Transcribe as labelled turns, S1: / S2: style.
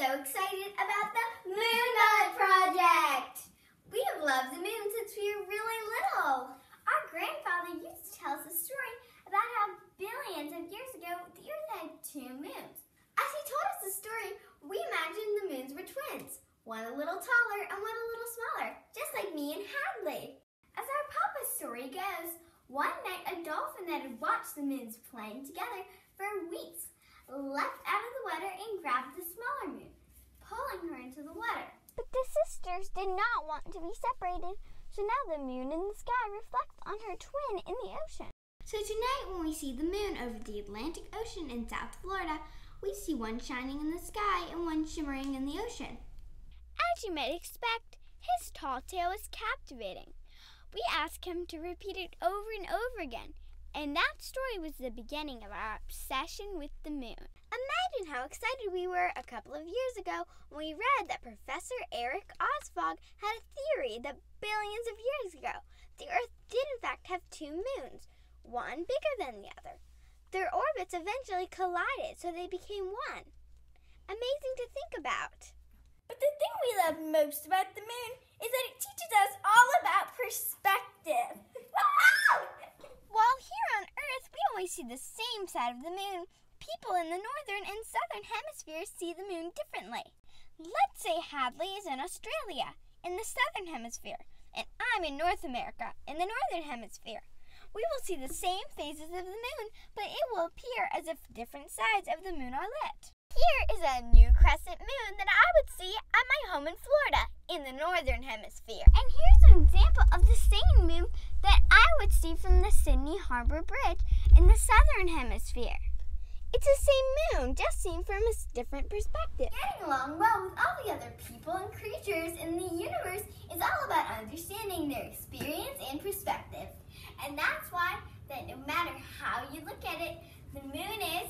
S1: so excited about the Moonbot Project! We have loved the moon since we were really little. Our grandfather used to tell us a story about how billions of years ago the Earth had two moons. As he told us the story, we imagined the moons were twins, one a little taller and one a little smaller, just like me and Hadley. As our Papa's story goes, one night a dolphin that had watched the moons playing together for weeks leapt out of the water and grabbed the smaller moon, pulling her into the water.
S2: But the sisters did not want to be separated, so now the moon in the sky reflects on her twin in the ocean.
S1: So tonight when we see the moon over the Atlantic Ocean in South Florida, we see one shining in the sky and one shimmering in the ocean.
S2: As you might expect, his tall tale is captivating. We ask him to repeat it over and over again, and that story was the beginning of our obsession with the moon. Imagine how excited we were a couple of years ago when we read that Professor Erik Asphaug had a theory that billions of years ago the Earth did in fact have two moons, one bigger than the other. Their orbits eventually collided, so they became one. Amazing to think about.
S3: But the thing we love most about the moon is that it teaches us all about perspective.
S2: While here on Earth we always see the same side of the moon, people in the northern and southern hemispheres see the moon differently. Let's say Hadley is in Australia, in the southern hemisphere, and I'm in North America, in the northern hemisphere. We will see the same phases of the moon, but it will appear as if different sides of the moon are lit. Here is a new crescent moon that I would see at my home in Florida, in the northern hemisphere. And here's an example of the same moon that I would see from the Sydney Harbor Bridge in the southern hemisphere. It's the same moon, just seen from a different perspective.
S1: Getting along well with all the other people and creatures in the universe is all about understanding their experience and perspective. And that's why that no matter how you look at it, the moon is